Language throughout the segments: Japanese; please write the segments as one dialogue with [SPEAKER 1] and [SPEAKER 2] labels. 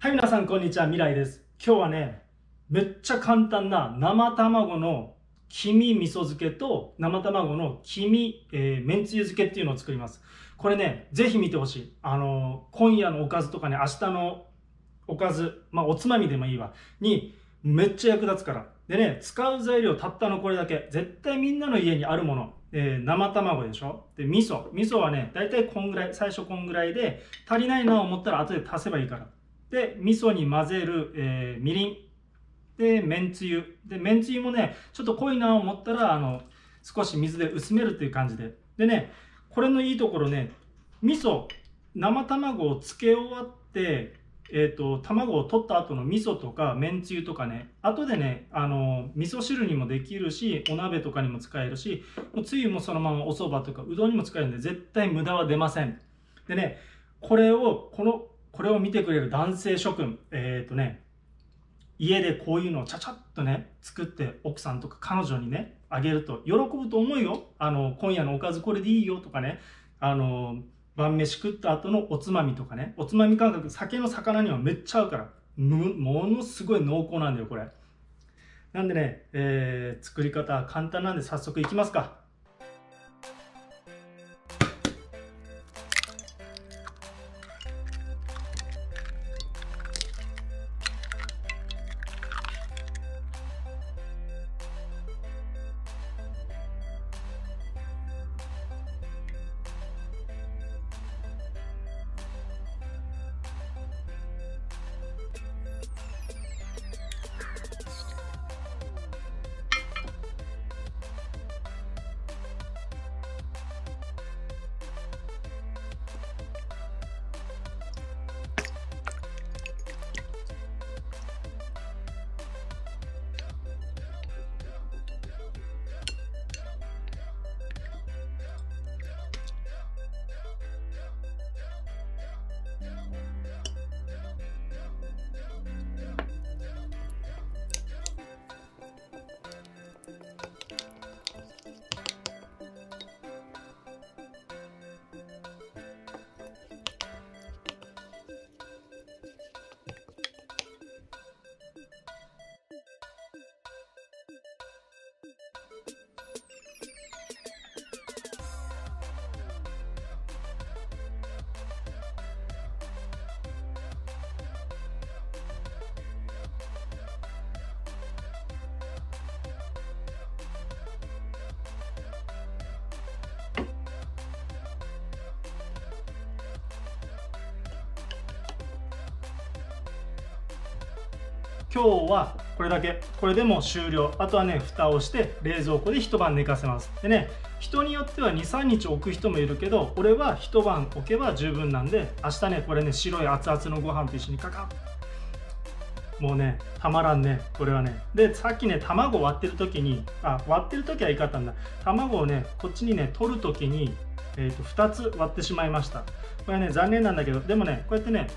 [SPEAKER 1] はい、皆さん、こんにちは。未来です。今日はね、めっちゃ簡単な生卵の黄身味噌漬けと生卵の黄身、えー、めんつゆ漬けっていうのを作ります。これね、ぜひ見てほしい。あのー今夜のおかずとかね、明日のおかず、まあ、おつまみでもいいわ。に、めっちゃ役立つから。でね、使う材料たったのこれだけ。絶対みんなの家にあるもの。えー生卵でしょ？で、味噌。味噌はね、だいたいこんぐらい、最初こんぐらいで、足りないなと思ったら後で足せばいいから。で、味噌に混ぜる、えーみりん。で、めんつゆ。で、めんつゆもね、ちょっと濃いなと思ったら、あの、少し水で薄めるっていう感じで。でね、これのいいところね、味噌、生卵をつけ終わって、えっ、と、卵を取った後の味噌とか、めんつゆとかね、後でね、あの、味噌汁にもできるし、お鍋とかにも使えるし、もうつゆもそのままお蕎麦とかうどんにも使えるんで、絶対無駄は出ません。でね、これを、この、これを見てくれる男性諸君、えっ、とね、家でこういうのをちゃちゃっとね、作って奥さんとか彼女にね、あげると喜ぶと思うよ。あの、今夜のおかずこれでいいよとかね、あの、晩飯食った後のおつまみとかね、おつまみ感覚、酒の魚にはめっちゃ合うから、むものすごい濃厚なんだよ、これ。なんでね、えー作り方は簡単なんで早速いきますか。今日はこれだけこれでも終了。あとはね蓋をして冷蔵庫で一晩寝かせます。でね人によっては23日置く人もいるけど俺は一晩置けば十分なんで明日ねこれね白い熱々のご飯と一緒にカカッ。もうねたまらんねこれはね。でさっきね卵割ってる時にあ割ってる時はいいかったんだ。卵をねこっちにね取る時に、えー、と2つ割ってしまいました。これね残念なんだけどでもねこうやってね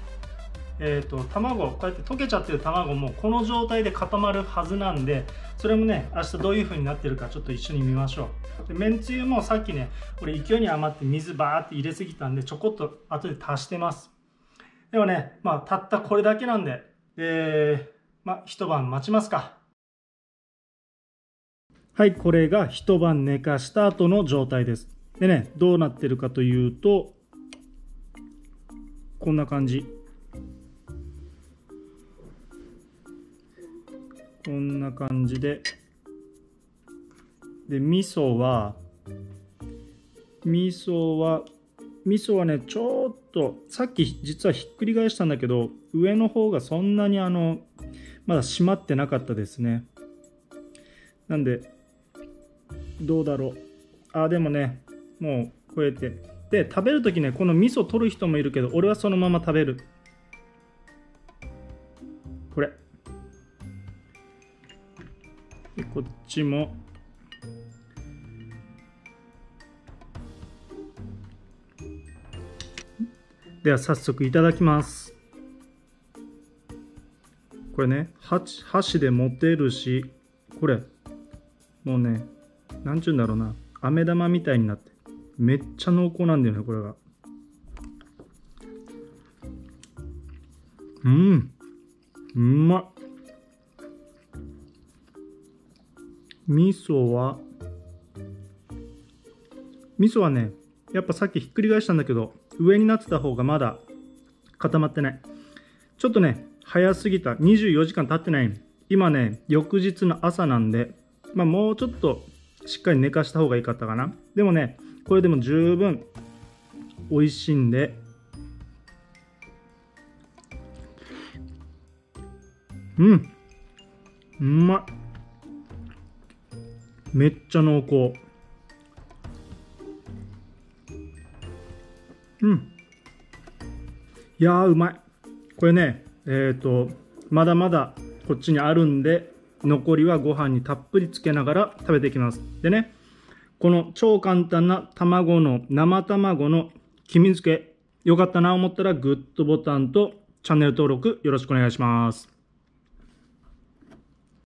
[SPEAKER 1] えー、と卵こうやって溶けちゃってる卵もこの状態で固まるはずなんでそれもね明日どういう風になってるかちょっと一緒に見ましょう。でめんつゆもさっきね俺勢いに余って水バーって入れすぎたんでちょこっと後で足してます。でもねまあたったこれだけなんでえー、まあ一晩待ちますか。はいこれが一晩寝かした後の状態です。でねどうなってるかというとこんな感じ。こんな感じで。で、味噌は、味噌は、味噌はね、ちょっと、さっき実はひっくり返したんだけど、上の方がそんなにあの、まだ閉まってなかったですね。なんで、どうだろう。あ、でもね、もうこうやって。で、食べるときね、この味噌取る人もいるけど、俺はそのまま食べる。これ。でこっちも。では早速いただきます。これね箸箸で持てるしこれもうねなんちゅうんだろうな。飴玉みたいになってめっちゃ濃厚なんだよねこれが。うん。うまっ。味噌は味噌はねやっぱさっきひっくり返したんだけど上になってた方がまだ固まってない。ちょっとね早すぎた。24時間経ってない。今ね翌日の朝なんでまあもうちょっとしっかり寝かした方がいいかったかな。でもねこれでも十分美味しいんで。うん。うまい。めっちゃ濃厚。うん。いやーうまい。これねえっ、ー、とまだまだこっちにあるんで残りはご飯にたっぷりつけながら食べていきます。でねこの超簡単な卵の生卵の黄身漬けよかったな思ったらグッドボタンとチャンネル登録よろしくお願いします。